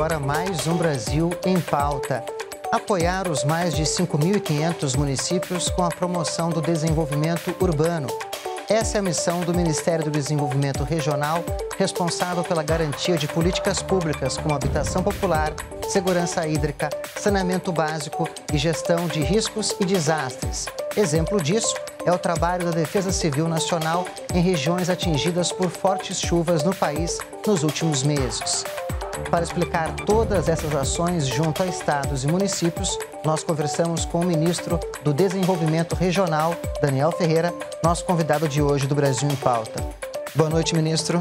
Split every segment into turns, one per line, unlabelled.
agora mais um Brasil em pauta. Apoiar os mais de 5.500 municípios com a promoção do desenvolvimento urbano. Essa é a missão do Ministério do Desenvolvimento Regional, responsável pela garantia de políticas públicas como habitação popular, segurança hídrica, saneamento básico e gestão de riscos e desastres. Exemplo disso é o trabalho da Defesa Civil Nacional em regiões atingidas por fortes chuvas no país nos últimos meses. Para explicar todas essas ações junto a estados e municípios, nós conversamos com o ministro do Desenvolvimento Regional, Daniel Ferreira, nosso convidado de hoje do Brasil em Pauta. Boa noite, ministro.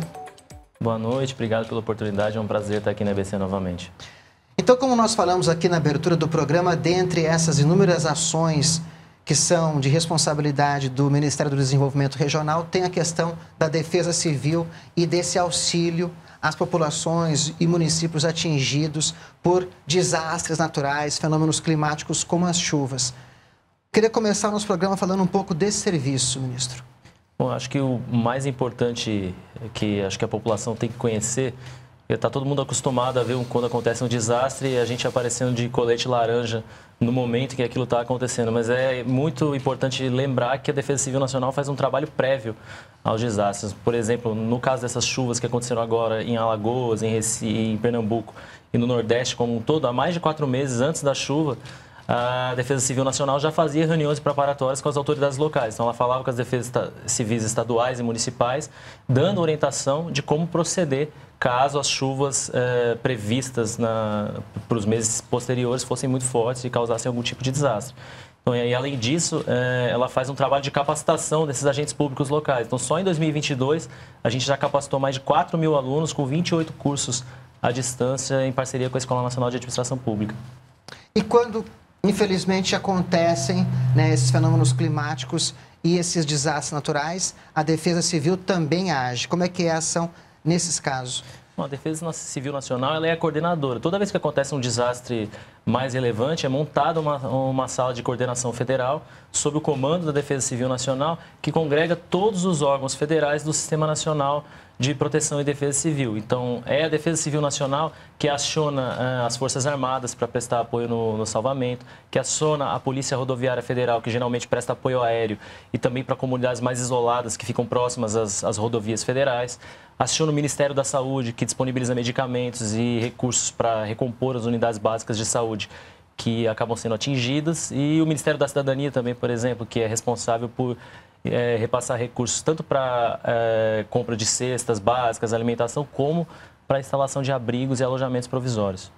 Boa noite, obrigado pela oportunidade. É um prazer estar aqui na ABC novamente.
Então, como nós falamos aqui na abertura do programa, dentre essas inúmeras ações que são de responsabilidade do Ministério do Desenvolvimento Regional, tem a questão da defesa civil e desse auxílio às populações e municípios atingidos por desastres naturais, fenômenos climáticos como as chuvas. Queria começar nosso programa falando um pouco desse serviço, ministro.
Bom, acho que o mais importante que acho que a população tem que conhecer Está todo mundo acostumado a ver quando acontece um desastre e a gente aparecendo de colete laranja no momento que aquilo está acontecendo. Mas é muito importante lembrar que a Defesa Civil Nacional faz um trabalho prévio aos desastres. Por exemplo, no caso dessas chuvas que aconteceram agora em Alagoas, em, Recife, em Pernambuco e no Nordeste como um todo, há mais de quatro meses antes da chuva, a Defesa Civil Nacional já fazia reuniões preparatórias com as autoridades locais. Então, ela falava com as defesas civis estaduais e municipais, dando orientação de como proceder caso as chuvas é, previstas para os meses posteriores fossem muito fortes e causassem algum tipo de desastre. Então, e além disso, é, ela faz um trabalho de capacitação desses agentes públicos locais. Então, só em 2022, a gente já capacitou mais de 4 mil alunos com 28 cursos à distância em parceria com a Escola Nacional de Administração Pública.
E quando infelizmente acontecem né, esses fenômenos climáticos e esses desastres naturais, a Defesa Civil também age. Como é que é a ação nesses casos?
Bom, a Defesa Civil Nacional ela é a coordenadora. Toda vez que acontece um desastre mais relevante, é montada uma, uma sala de coordenação federal sob o comando da Defesa Civil Nacional, que congrega todos os órgãos federais do Sistema Nacional de Proteção e Defesa Civil. Então, é a Defesa Civil Nacional que aciona uh, as Forças Armadas para prestar apoio no, no, salvamento, que aciona a Polícia Rodoviária Federal, que geralmente presta apoio aéreo, e também para comunidades mais isoladas que ficam próximas às, às rodovias federais. Aciona o Ministério da Saúde, que disponibiliza medicamentos e recursos para recompor as unidades básicas de saúde que acabam sendo atingidas, e o Ministério da Cidadania também, por exemplo, que é responsável por é, repassar recursos tanto para é, compra de cestas básicas, alimentação, como para instalação de abrigos e alojamentos provisórios.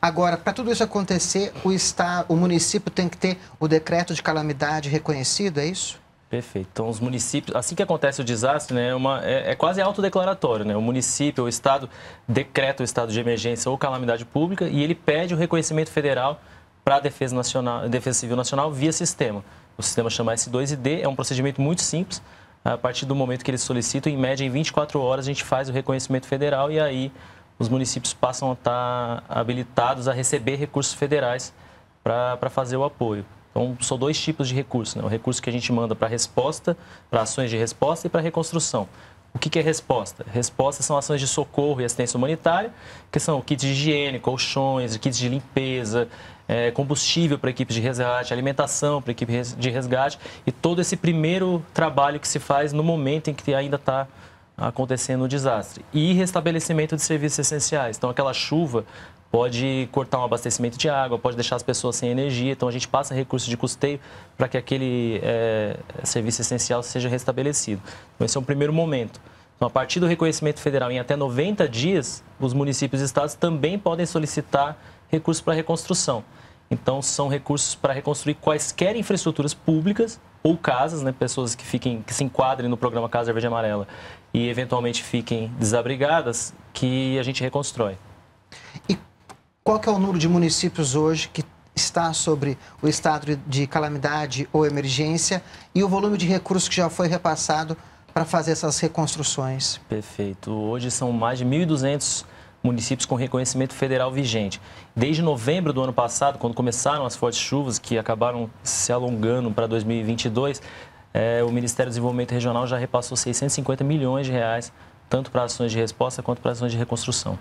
Agora, para tudo isso acontecer, o, estado, o município tem que ter o decreto de calamidade reconhecido, é isso?
Perfeito. Então, os municípios, assim que acontece o desastre, né, é, uma, é, é quase autodeclaratório. Né? O município, o Estado, decreta o estado de emergência ou calamidade pública e ele pede o reconhecimento federal para a Defesa, Defesa Civil Nacional via sistema. O sistema chama S2ID, é um procedimento muito simples. A partir do momento que eles solicitam, em média, em 24 horas, a gente faz o reconhecimento federal e aí os municípios passam a estar habilitados a receber recursos federais para fazer o apoio. Então, são dois tipos de recursos. Né? O recurso que a gente manda para resposta, para ações de resposta e para reconstrução. O que, que é resposta? Resposta são ações de socorro e assistência humanitária, que são kits de higiene, colchões, kits de limpeza, é, combustível para equipes de resgate, alimentação para equipe de resgate e todo esse primeiro trabalho que se faz no momento em que ainda está acontecendo o desastre. E restabelecimento de serviços essenciais. Então, aquela chuva pode cortar um abastecimento de água, pode deixar as pessoas sem energia. Então, a gente passa recursos de custeio para que aquele é, serviço essencial seja restabelecido. Então, esse é um primeiro momento. Então, a partir do reconhecimento federal, em até 90 dias, os municípios e estados também podem solicitar recursos para reconstrução. Então, são recursos para reconstruir quaisquer infraestruturas públicas ou casas, né, pessoas que, fiquem, que se enquadrem no programa Casa Verde e Amarela e eventualmente fiquem desabrigadas, que a gente reconstrói.
E qual é o número de municípios hoje que está sobre o estado de calamidade ou emergência e o volume de recursos que já foi repassado para fazer essas reconstruções?
Perfeito. Hoje são mais de 1.200 municípios com reconhecimento federal vigente. Desde novembro do ano passado, quando começaram as fortes chuvas que acabaram se alongando para 2022, é, o Ministério do Desenvolvimento Regional já repassou 650 milhões de reais tanto para ações de resposta quanto para ações de reconstrução.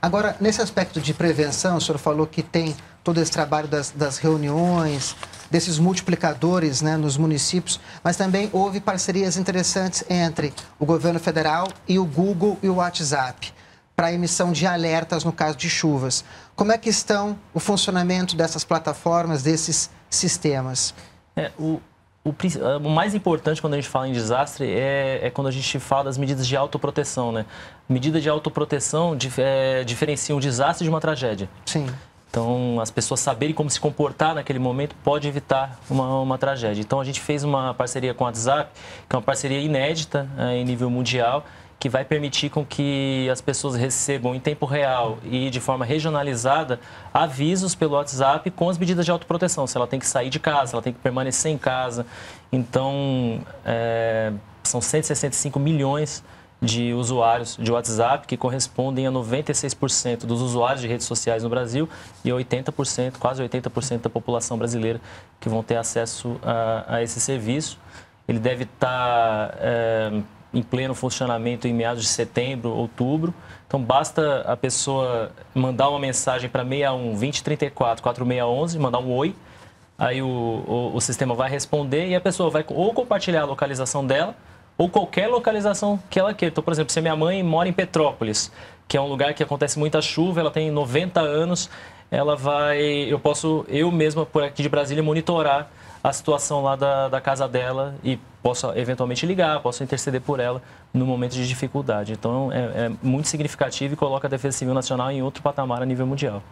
Agora, nesse aspecto de prevenção, o senhor falou que tem todo esse trabalho das, das reuniões, desses multiplicadores né, nos municípios, mas também houve parcerias interessantes entre o governo federal e o Google e o WhatsApp para emissão de alertas no caso de chuvas. Como é que estão o funcionamento dessas plataformas, desses sistemas?
É, o, o, o, mais importante quando a gente fala em desastre é, é, quando a gente fala das medidas de autoproteção, né? Medida de autoproteção dif, é, diferencia um desastre de uma tragédia.
Sim.
Então, as pessoas saberem como se comportar naquele momento pode evitar uma, uma tragédia. Então, a gente fez uma parceria com o WhatsApp, que é uma parceria inédita é, em nível mundial, que vai permitir com que as pessoas recebam em tempo real e de forma regionalizada avisos pelo WhatsApp com as medidas de autoproteção, se ela tem que sair de casa, se ela tem que permanecer em casa. Então, é, são 165 milhões de usuários de WhatsApp, que correspondem a 96% dos usuários de redes sociais no Brasil e 80%, quase 80% da população brasileira que vão ter acesso a, a esse serviço. Ele deve estar é, em pleno funcionamento em meados de setembro, outubro. Então, basta a pessoa mandar uma mensagem para 61 2034 4611, mandar um oi. Aí o, o, o, sistema vai responder e a pessoa vai ou compartilhar a localização dela ou qualquer localização que ela queira. Então, por exemplo, se a minha mãe mora em Petrópolis, que é um lugar que acontece muita chuva, ela tem 90 anos, ela vai, eu posso, eu mesma por aqui de Brasília, monitorar a situação lá da, da casa dela e posso eventualmente ligar, posso interceder por ela no momento de dificuldade. Então é, é muito significativo e coloca a Defesa Civil Nacional em outro patamar a nível mundial.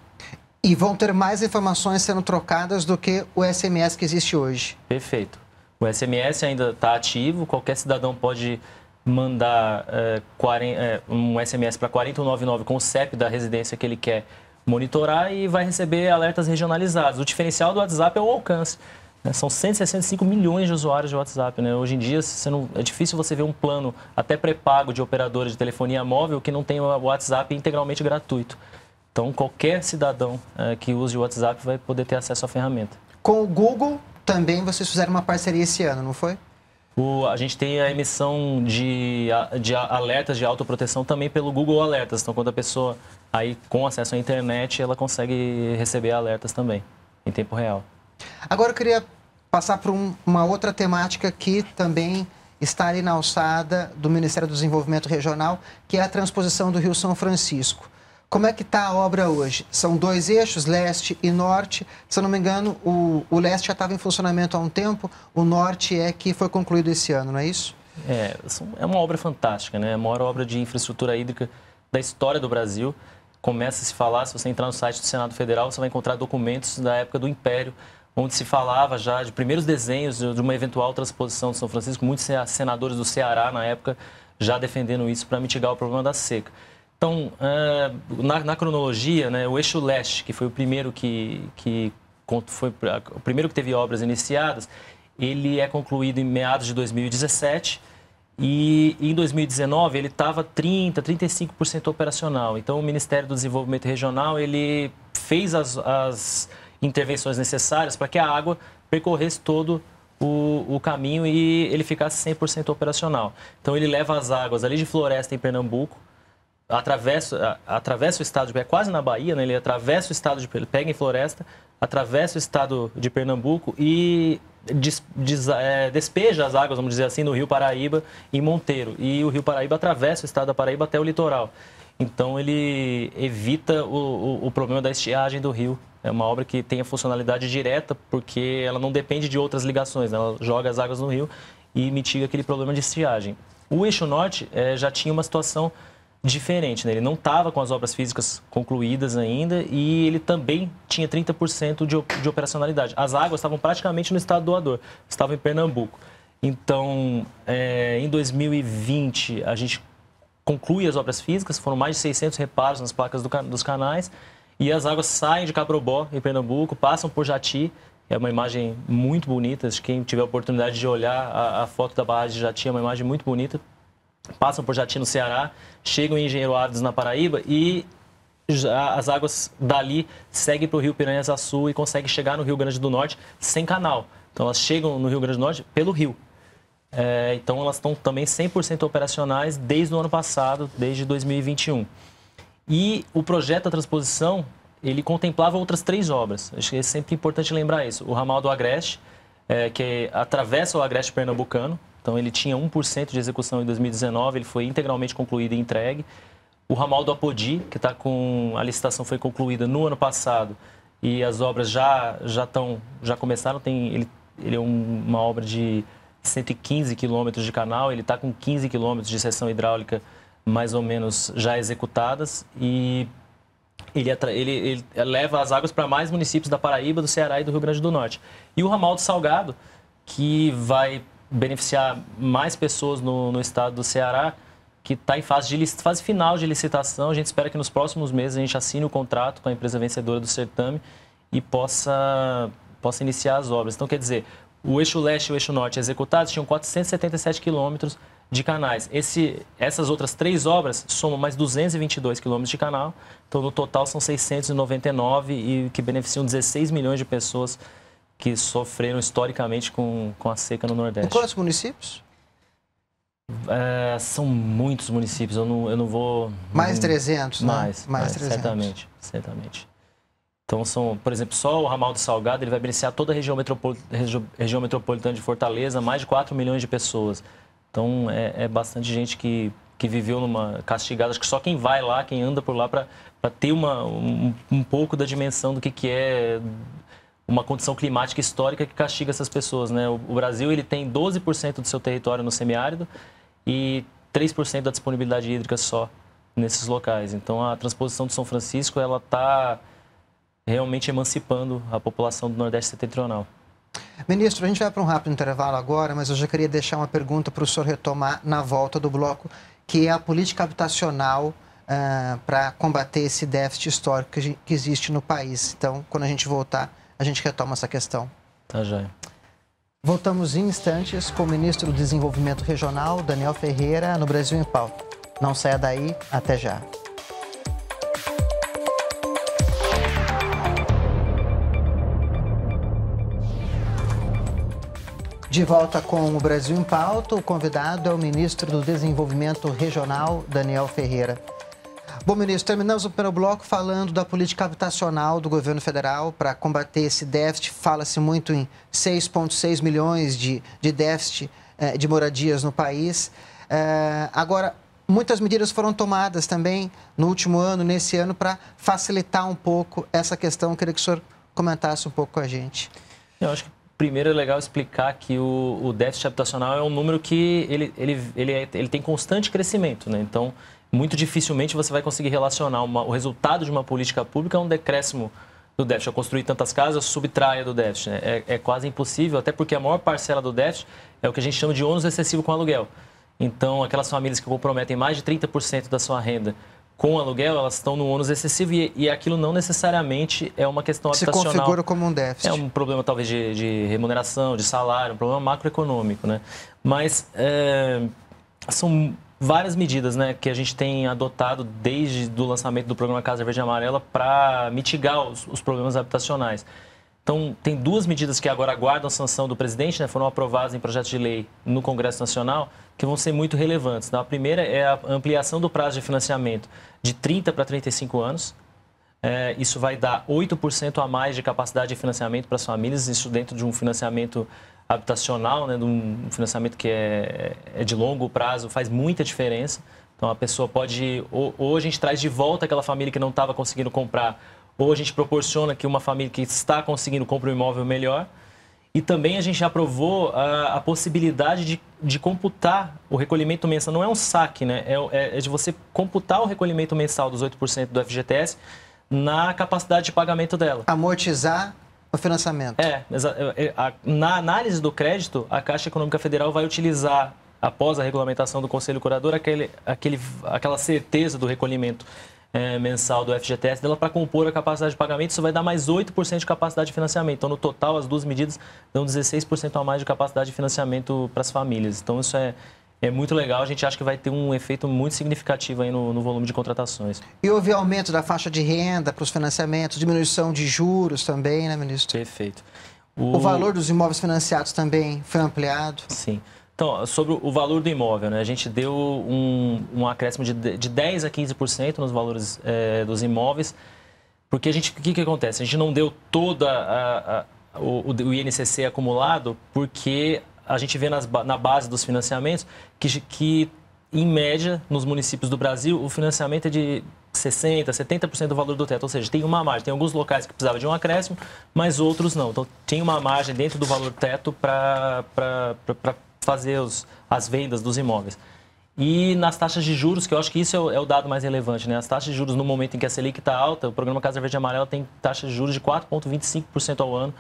E vão ter mais informações sendo trocadas do que o SMS que existe hoje.
Perfeito. O SMS ainda está ativo, qualquer cidadão pode mandar é, 40, é, um SMS para 4199 com o CEP da residência que ele quer monitorar e vai receber alertas regionalizados. O diferencial do WhatsApp é o alcance. Né? São 165 milhões de usuários de WhatsApp. Né? Hoje em dia, não, é difícil você ver um plano até pré-pago de operadora de telefonia móvel que não tem o WhatsApp integralmente gratuito. Então, qualquer cidadão é, que use o WhatsApp vai poder ter acesso à ferramenta.
Com o Google, também vocês fizeram uma parceria esse ano, não foi?
O, a gente tem a emissão de, de alertas de autoproteção também pelo Google Alertas. Então, quando a pessoa aí com acesso à internet, ela consegue receber alertas também, em tempo real.
Agora eu queria passar para um, uma outra temática que também está ali na alçada do Ministério do Desenvolvimento Regional, que é a transposição do Rio São Francisco. Como é que está a obra hoje? São dois eixos, leste e norte. Se eu não me engano, o, o leste já estava em funcionamento há um tempo, o norte é que foi concluído esse ano, não é isso?
É, é uma obra fantástica, né? É a maior obra de infraestrutura hídrica da história do Brasil. Começa a se falar, se você entrar no site do Senado Federal, você vai encontrar documentos da época do Império, onde se falava já de primeiros desenhos de uma eventual transposição de São Francisco, muitos senadores do Ceará na época já defendendo isso para mitigar o problema da seca. Então, é, na, na cronologia, né, o eixo leste, que foi o primeiro que, que foi o primeiro que teve obras iniciadas, ele é concluído em meados de 2017 e em 2019 ele estava 30, 35% operacional. Então o Ministério do Desenvolvimento Regional ele fez as, as intervenções necessárias para que a água percorresse todo o, o caminho e ele ficasse 100% operacional. Então ele leva as águas ali de Floresta em Pernambuco, atravessa, atravessa o estado é quase na Bahia, né? ele atravessa o estado de ele pega em Floresta, atravessa o estado de Pernambuco e des, des, é, despeja as águas, vamos dizer assim, no Rio Paraíba em Monteiro. E o Rio Paraíba atravessa o estado da Paraíba até o litoral. Então ele evita o, o, o problema da estiagem do rio é uma obra que tem a funcionalidade direta, porque ela não depende de outras ligações, né? ela joga as águas no rio e mitiga aquele problema de estiagem. O eixo norte é, já tinha uma situação diferente, né? ele não estava com as obras físicas concluídas ainda e ele também tinha 30% de, de operacionalidade. As águas estavam praticamente no estado doador, estavam em Pernambuco. Então, é, em 2020, a gente conclui as obras físicas, foram mais de 600 reparos nas placas do, dos canais e as águas saem de Caprobó, em Pernambuco, passam por Jati. É uma imagem muito bonita. Quem tiver a oportunidade de olhar a, a foto da barragem de Jati, é uma imagem muito bonita. Passam por Jati, no Ceará, chegam em Engenheiro Ardos, na Paraíba, e as águas dali seguem para o Rio Piranhas-Açu e conseguem chegar no Rio Grande do Norte sem canal. Então elas chegam no Rio Grande do Norte pelo rio. É, então elas estão também 100% operacionais desde o ano passado, desde 2021. E o projeto da transposição, ele contemplava outras três obras. Acho que é sempre importante lembrar isso. O ramal do Agreste, é, que atravessa o Agreste Pernambucano. Então ele tinha 1% de execução em 2019, ele foi integralmente concluído e entregue. O ramal do Apodi, que está com a licitação foi concluída no ano passado e as obras já já estão já começaram. Tem ele ele é um, uma obra de 115 quilômetros de canal, ele está com 15 quilômetros de seção hidráulica mais ou menos já executadas e ele, ele, ele leva as águas para mais municípios da Paraíba, do Ceará e do Rio Grande do Norte. E o ramal do Salgado, que vai beneficiar mais pessoas no, no estado do Ceará, que está em fase, de, fase final de licitação. A gente espera que nos próximos meses a gente assine o contrato com a empresa vencedora do certame e possa, possa iniciar as obras. Então, quer dizer, o eixo leste e o eixo norte executados tinham 477 quilômetros de canais. Esse, essas outras três obras somam mais 222 quilômetros de canal, então no total são 699 e que beneficiam 16 milhões de pessoas que sofreram historicamente com, com a seca no Nordeste. Em
quantos municípios?
É, são muitos municípios, eu não, eu não vou...
Mais 300,
né? Mais, mais, mais 300. certamente, certamente. Então, são, por exemplo, só o ramal do Salgado ele vai beneficiar toda a região, metropol... região metropolitana de Fortaleza, mais de 4 milhões de pessoas. Então é, é bastante gente que, que viveu numa castigada. Acho que só quem vai lá, quem anda por lá, para ter uma, um, um pouco da dimensão do que, que é uma condição climática histórica que castiga essas pessoas. Né? O, o Brasil ele tem 12% do seu território no semiárido e 3% da disponibilidade hídrica só nesses locais. Então a transposição de São Francisco ela está realmente emancipando a população do Nordeste setentrional.
Ministro, a gente vai para um rápido intervalo agora, mas eu já queria deixar uma pergunta para o senhor retomar na volta do bloco, que é a política habitacional uh, para combater esse déficit histórico que, que, existe no país. Então, quando a gente voltar, a gente retoma essa questão.
Tá, já.
Voltamos em instantes com o ministro do Desenvolvimento Regional, Daniel Ferreira, no Brasil em Pauta. Não saia daí, até já. De volta com o Brasil em Pauta, o convidado é o ministro do Desenvolvimento Regional, Daniel Ferreira. Bom, ministro, terminamos o primeiro bloco falando da política habitacional do governo federal para combater esse déficit. Fala-se muito em 6,6 milhões de, de déficit eh, de moradias no país. Eh, agora, muitas medidas foram tomadas também no último ano, nesse ano, para facilitar um pouco essa questão. Eu queria que o senhor comentasse um pouco com a gente.
Eu acho que primeiro é legal explicar que o, o déficit habitacional é um número que ele, ele, ele, é, ele tem constante crescimento. Né? Então, muito dificilmente você vai conseguir relacionar uma, o resultado de uma política pública a um decréscimo do déficit. A construir tantas casas, subtraia do déficit. Né? É, é quase impossível, até porque a maior parcela do déficit é o que a gente chama de ônus excessivo com aluguel. Então, aquelas famílias que comprometem mais de 30% da sua renda com aluguel, elas estão no ônus excessivo e, e aquilo não necessariamente é uma questão
Se habitacional. Se configura como um déficit.
É um problema talvez de, de remuneração, de salário, um problema macroeconômico, né? Mas é, são várias medidas né, que a gente tem adotado desde o lançamento do programa Casa Verde e Amarela para mitigar os, os, problemas habitacionais. Então, tem duas medidas que agora aguardam sanção do presidente, né, foram aprovadas em projeto de lei no Congresso Nacional, que vão ser muito relevantes. Então, a primeira é a ampliação do prazo de financiamento de 30 para 35 anos. É, isso vai dar 8% a mais de capacidade de financiamento para as famílias, isso dentro de um financiamento habitacional, né, de um financiamento que é, é de longo prazo, faz muita diferença. Então, a pessoa pode. Ou, ou a gente traz de volta aquela família que não estava conseguindo comprar, ou a gente proporciona que uma família que está conseguindo comprar um imóvel melhor. E também a gente aprovou a, a possibilidade de, de computar o recolhimento mensal. Não é um saque, né? É, é, é de você computar o recolhimento mensal dos 8% do FGTS na capacidade de pagamento dela.
Amortizar o financiamento.
É, é, é na análise do crédito, a Caixa Econômica Federal vai utilizar, após a regulamentação do Conselho Curador, aquele, aquele, aquela certeza do recolhimento é, mensal do FGTS dela para compor a capacidade de pagamento. Isso vai dar mais 8% de capacidade de financiamento. Então, no total, as duas medidas dão 16% a mais de capacidade de financiamento para as famílias. Então, isso é, é muito legal. A gente acha que vai ter um efeito muito significativo aí no, no volume de contratações.
E houve aumento da faixa de renda para os financiamentos, diminuição de juros também, né, ministro?
Perfeito.
O... o valor dos imóveis financiados também foi ampliado?
Sim. Então, sobre o valor do imóvel, né? a gente deu um, um acréscimo de, de 10% a 15% nos valores é, dos imóveis, porque a gente, o que, que acontece? A gente não deu toda a, a, o, o INCC acumulado, porque a gente vê nas, na base dos financiamentos que, que, em média, nos municípios do Brasil, o financiamento é de 60%, 70% do valor do teto. Ou seja, tem uma margem. Tem alguns locais que precisavam de um acréscimo, mas outros não. Então, tem uma margem dentro do valor teto para fazer os, as vendas dos imóveis. E nas taxas de juros, que eu acho que isso é o, é o dado mais relevante, né? As taxas de juros, no momento em que a Selic está alta, o programa Casa Verde e Amarela tem taxas de juros de 4,25% ao ano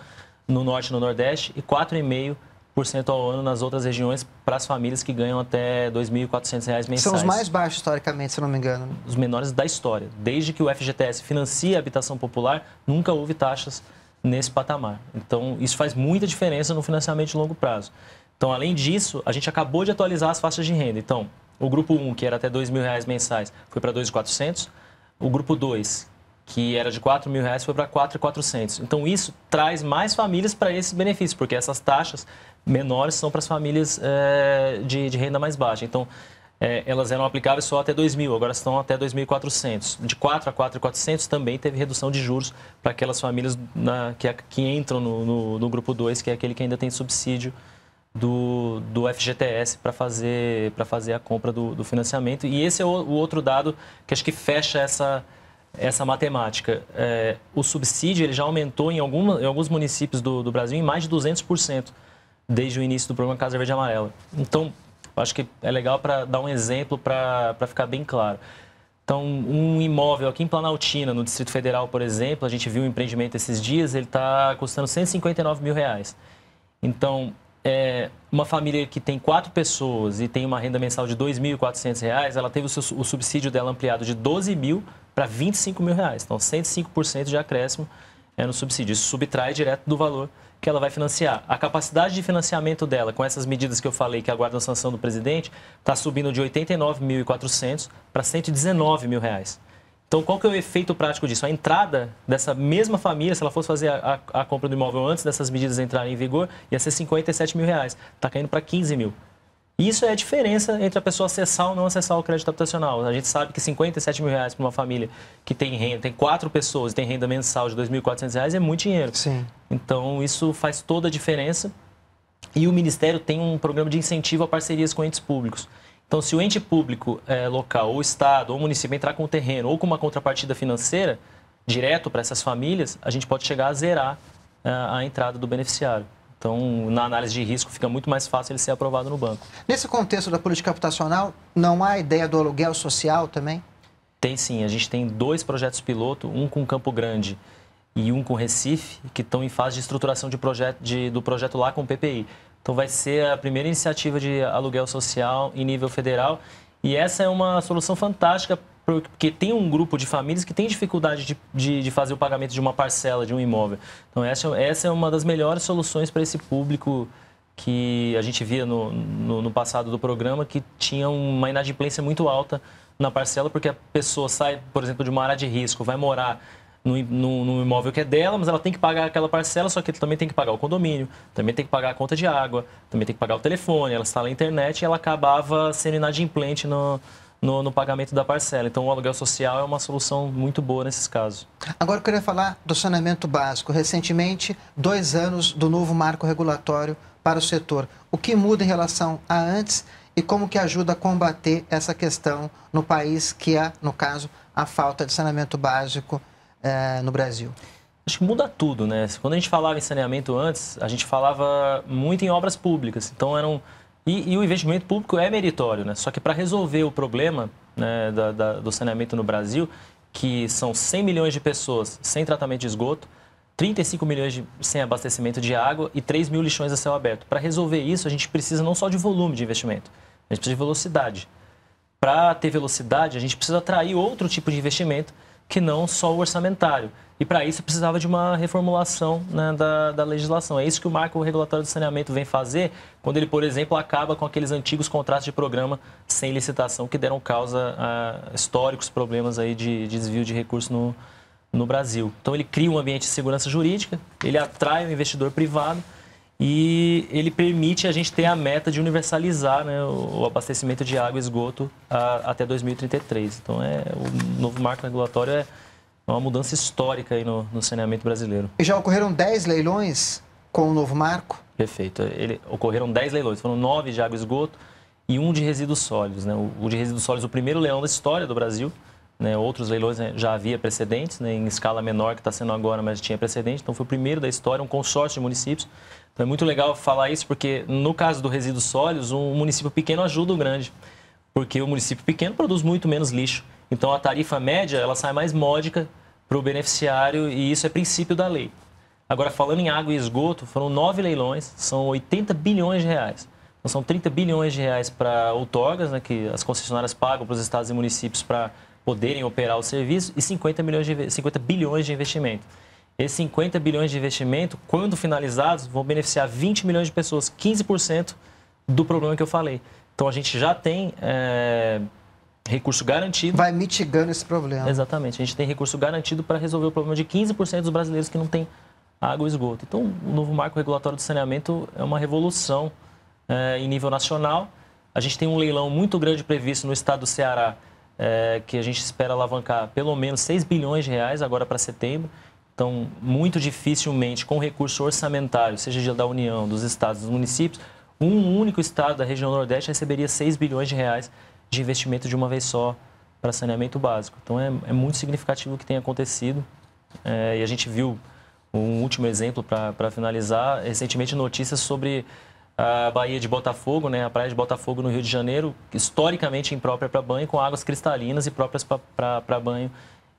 no Norte e no Nordeste e 4,5% ao ano nas outras regiões para as famílias que ganham até R$ 2.400 mensais.
São os mais baixos, historicamente, se não me engano.
Os menores da história. Desde que o FGTS financia a habitação popular, nunca houve taxas nesse patamar. Então, isso faz muita diferença no financiamento de longo prazo. Então, além disso, a gente acabou de atualizar as faixas de renda. Então, o grupo 1, que era até R$ 2.000 mensais, foi para R$ 2.400. O grupo 2, que era de R$ 4.000, foi para R$ 4.400. Então, isso traz mais famílias para esse benefício, porque essas taxas menores são para as famílias é, de, de, renda mais baixa. Então, é, elas eram aplicáveis só até 2.000, agora estão até 2.400. De 4 a 4.400 também teve redução de juros para aquelas famílias na, que, que entram no, no, no grupo 2, que é aquele que ainda tem subsídio do, do FGTS para fazer, fazer a compra do, do, financiamento. E esse é o, o, outro dado que acho que fecha essa, essa matemática. É, o subsídio ele já aumentou em, alguma, em alguns municípios do, do Brasil em mais de 200% desde o início do programa Casa Verde e Amarela. Então, acho que é legal para dar um exemplo para ficar bem claro. Então, um imóvel aqui em Planaltina, no Distrito Federal, por exemplo, a gente viu um empreendimento esses dias, ele está custando 159 mil reais. Então, é, uma família que tem quatro pessoas e tem uma renda mensal de R$ 2.400, ela teve o, seu, o, subsídio dela ampliado de 12 mil para 25 mil reais. Então, 105% de acréscimo é no subsídio. Isso subtrai direto do valor que ela vai financiar. A capacidade de financiamento dela, com essas medidas que eu falei que aguardam a sanção do presidente, está subindo de 89.400 para 119 mil reais. Então, qual que é o efeito prático disso? A entrada dessa mesma família, se ela fosse fazer a, a, a compra do imóvel antes dessas medidas entrarem em vigor, ia ser 57 mil reais. Está caindo para 15 mil. Isso é a diferença entre a pessoa acessar ou não acessar o crédito habitacional. A gente sabe que 57 mil reais para uma família que tem renda, tem quatro pessoas e tem renda mensal de 2.400 reais é muito dinheiro.
Sim.
Então, isso faz toda a diferença. E o Ministério tem um programa de incentivo a parcerias com entes públicos. Então, se o ente público é, local, ou Estado, ou município entrar com o terreno ou com uma contrapartida financeira direto para essas famílias, a gente pode chegar a zerar é, a entrada do beneficiário. Então, na análise de risco, fica muito mais fácil ele ser aprovado no banco.
Nesse contexto da política habitacional, não há ideia do aluguel social também?
Tem sim. A gente tem dois projetos piloto, um com Campo Grande e um com Recife, que estão em fase de estruturação de projeto, de, do projeto lá com o PPI. Então vai ser a primeira iniciativa de aluguel social em nível federal. E essa é uma solução fantástica, porque tem um grupo de famílias que tem dificuldade de, de, de fazer o pagamento de uma parcela de um imóvel. Então essa, essa é uma das melhores soluções para esse público que a gente via no, no, no passado do programa, que tinha uma inadimplência muito alta na parcela, porque a pessoa sai, por exemplo, de uma área de risco, vai morar no, imóvel que é dela, mas ela tem que pagar aquela parcela, só que também tem que pagar o condomínio, também tem que pagar a conta de água, também tem que pagar o telefone, ela instala a internet e ela acabava sendo inadimplente no, no, no, pagamento da parcela. Então, o aluguel social é uma solução muito boa nesses casos.
Agora, eu queria falar do saneamento básico. Recentemente, dois anos do novo marco regulatório para o setor. O que muda em relação a antes e como que ajuda a combater essa questão no país que é, no caso, a falta de saneamento básico é, no Brasil?
Acho que muda tudo, né? Quando a gente falava em saneamento antes, a gente falava muito em obras públicas. Então eram e, e o investimento público é meritório, né? Só que para resolver o problema né, da, da, do saneamento no Brasil, que são 100 milhões de pessoas sem tratamento de esgoto, 35 milhões de, sem abastecimento de água e 3 mil lixões a céu aberto. Para resolver isso, a gente precisa não só de volume de investimento, a gente precisa de velocidade. Para ter velocidade, a gente precisa atrair outro tipo de investimento que não só o orçamentário. E para isso precisava de uma reformulação né, da, da, legislação. É isso que o marco regulatório do saneamento vem fazer quando ele, por exemplo, acaba com aqueles antigos contratos de programa sem licitação que deram causa a históricos problemas aí de, de desvio de recursos no, no Brasil. Então ele cria um ambiente de segurança jurídica, ele atrai o investidor privado e ele permite a gente ter a meta de universalizar né, o, abastecimento de água e esgoto a, até 2033. Então, é, o novo marco regulatório é uma mudança histórica aí no, no saneamento brasileiro.
E já ocorreram 10 leilões com o novo marco?
Perfeito. Ele, ocorreram 10 leilões, foram 9 de água e esgoto e um de resíduos sólidos. Né? O, o de resíduos sólidos, o primeiro leilão da história do Brasil. Né? Outros leilões né, já havia precedentes, né? em escala menor que está sendo agora, mas tinha precedente. Então, foi o primeiro da história, um consórcio de municípios. Então é muito legal falar isso porque no caso do resíduos sólidos, um município pequeno ajuda o grande, porque o município pequeno produz muito menos lixo. Então a tarifa média ela sai mais módica para o beneficiário e isso é princípio da lei. Agora falando em água e esgoto, foram nove leilões, são 80 bilhões de reais. Então, são 30 bilhões de reais para outorgas, né, que as concessionárias pagam para os estados e municípios para poderem operar o serviço, e 50, milhões de, 50 bilhões de investimento. Esses 50 bilhões de investimento, quando finalizados, vão beneficiar 20 milhões de pessoas, 15% do problema que eu falei. Então a gente já tem é, recurso garantido.
Vai mitigando esse problema.
Exatamente. A gente tem recurso garantido para resolver o problema de 15% dos brasileiros que não têm água e esgoto. Então, o novo marco regulatório do saneamento é uma revolução é, em nível nacional. A gente tem um leilão muito grande previsto no estado do Ceará, é, que a gente espera alavancar pelo menos 6 bilhões de reais agora para setembro. Então, muito dificilmente, com recurso orçamentário, seja da União, dos estados, dos municípios, um único estado da região Nordeste receberia 6 bilhões de reais de investimento de uma vez só para saneamento básico. Então, é, é muito significativo o que tem acontecido. É, e a gente viu um último exemplo para finalizar, recentemente notícias sobre a Baía de Botafogo, né, a praia de Botafogo no Rio de Janeiro, historicamente imprópria para banho, com águas cristalinas e próprias para banho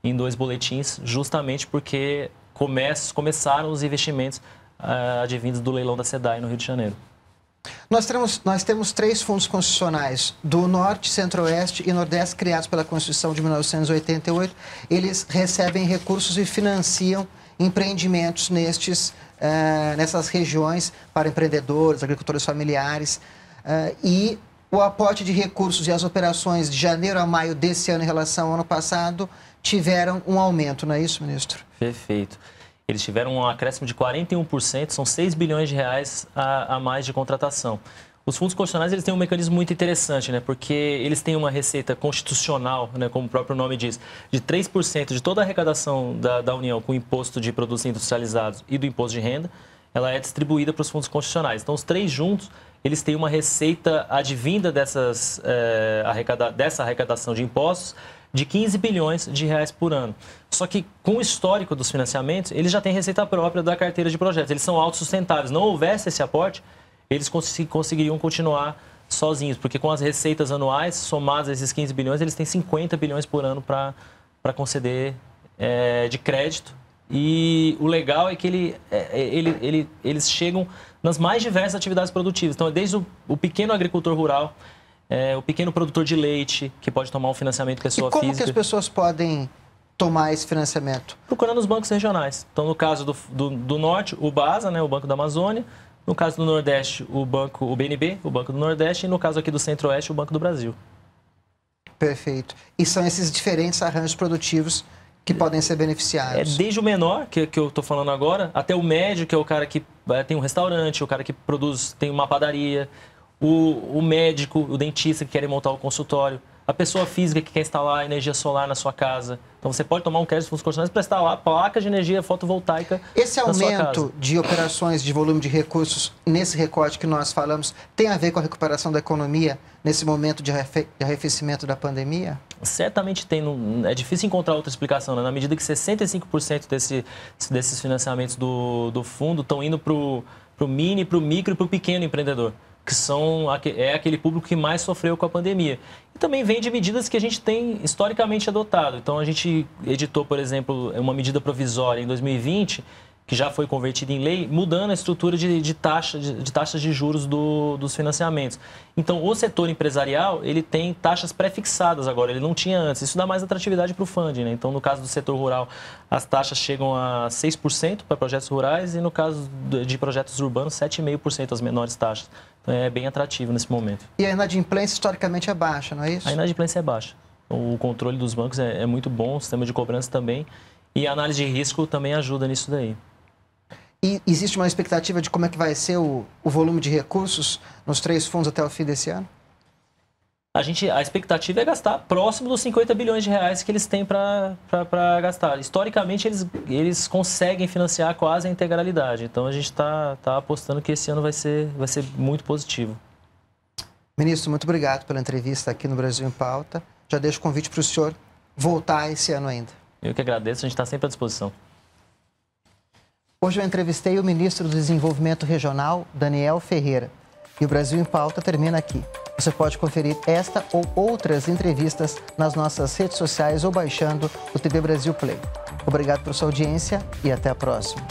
em dois boletins, justamente porque come começaram os investimentos uh, advindos do leilão da SEDAI no Rio de Janeiro.
Nós temos, nós temos três fundos constitucionais, do Norte, Centro-Oeste e Nordeste, criados pela Constituição de 1988. Eles recebem recursos e financiam empreendimentos nestes, uh, nessas regiões para empreendedores, agricultores familiares. Uh, e o aporte de recursos e as operações de janeiro a maio desse ano em relação ao ano passado tiveram um aumento, não é isso, ministro?
Perfeito. Eles tiveram um acréscimo de 41%, são 6 bilhões de reais a, a mais de contratação. Os fundos constitucionais eles têm um mecanismo muito interessante, né? porque eles têm uma receita constitucional, né? como o próprio nome diz, de 3% de toda a arrecadação da, da União com o imposto de produtos industrializados e do imposto de renda, ela é distribuída para os fundos constitucionais. Então, os três juntos, eles têm uma receita advinda dessas, é, arrecada, dessa arrecadação de impostos de 15 bilhões de reais por ano. Só que com o histórico dos financiamentos, eles já têm receita própria da carteira de projetos. Eles são autossustentáveis. Não houvesse esse aporte, eles cons conseguiriam continuar sozinhos, porque com as receitas anuais, somadas a esses 15 bilhões, eles têm 50 bilhões por ano para conceder é, de crédito. E o legal é que ele, é, ele, ele, eles chegam nas mais diversas atividades produtivas. Então, desde o, o pequeno agricultor rural, é, o pequeno produtor de leite, que pode tomar um financiamento pessoa
e como
física.
que as pessoas podem tomar esse financiamento?
Procurando os bancos regionais. Então, no caso do, do, do Norte, o BASA, né, o Banco da Amazônia. No caso do Nordeste, o banco, o BNB, o Banco do Nordeste. E no caso aqui do Centro-Oeste, o Banco do Brasil.
Perfeito. E são esses diferentes arranjos produtivos que podem ser beneficiados?
É desde o menor, que, que eu estou falando agora, até o médio, que é o cara que é, tem um restaurante, o cara que produz, tem uma padaria, o, o médico, o dentista que querem montar o consultório, a pessoa física que quer instalar energia solar na sua casa. Então você pode tomar um crédito de fundos constitucionais para instalar placas de energia fotovoltaica.
Esse aumento de operações de volume de recursos nesse recorte que nós falamos tem a ver com a recuperação da economia nesse momento de arrefecimento da pandemia?
Certamente tem. É difícil encontrar outra explicação. Né? Na medida que 65% desse, desses financiamentos do, do fundo estão indo para o mini, para o micro e para o pequeno empreendedor que são é aquele público que mais sofreu com a pandemia. E também vem de medidas que a gente tem historicamente adotado. Então a gente editou, por exemplo, uma medida provisória em 2020 que já foi convertida em lei, mudando a estrutura de, de, taxa, de, de taxas de juros do, dos financiamentos. Então, o setor empresarial, ele tem taxas pré-fixadas agora, ele não tinha antes. Isso dá mais atratividade para o funding. Né? Então, no caso do setor rural, as taxas chegam a 6% para projetos rurais e no caso de projetos urbanos, 7,5% as menores taxas. Então, é bem atrativo nesse momento.
E a inadimplência historicamente é baixa, não é isso?
A inadimplência é baixa. O controle dos bancos é, é muito bom, o sistema de cobrança também. E a análise de risco também ajuda nisso daí.
E existe uma expectativa de como é que vai ser o, o volume de recursos nos três fundos até o fim desse ano?
A, gente, a expectativa é gastar próximo dos 50 bilhões de reais que eles têm para gastar. Historicamente, eles, eles conseguem financiar quase a integralidade. Então, a gente está tá apostando que esse ano vai ser, vai ser muito positivo.
Ministro, muito obrigado pela entrevista aqui no Brasil em Pauta. Já deixo o convite para o senhor voltar esse ano ainda.
Eu que agradeço, a gente está sempre à disposição.
Hoje eu entrevistei o ministro do Desenvolvimento Regional, Daniel Ferreira. E o Brasil em Pauta termina aqui. Você pode conferir esta ou outras entrevistas nas nossas redes sociais ou baixando o TV Brasil Play. Obrigado por sua audiência e até a próxima.